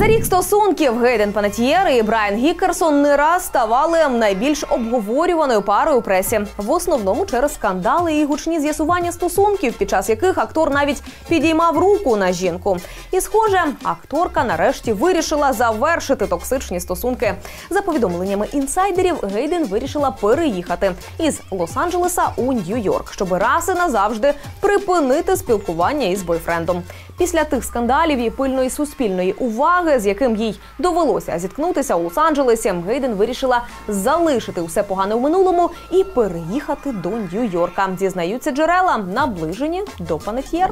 За рік стосунків Гейден Панетьєр і Брайан Гікерсон не раз ставали найбільш обговорюваною парою у пресі. В основному через скандали і гучні з'ясування стосунків, під час яких актор навіть підіймав руку на жінку. І, схоже, акторка нарешті вирішила завершити токсичні стосунки. За повідомленнями інсайдерів, Гейден вирішила переїхати із Лос-Анджелеса у Нью-Йорк, щоб раз і назавжди припинити спілкування із бойфрендом. Після тих скандалів і пильної суспільної уваги, з яким їй довелося зіткнутися у Лос-Анджелесі, Гейден вирішила залишити усе погане в минулому і переїхати до Нью-Йорка. Зізнаються джерела, наближені до панетьєр.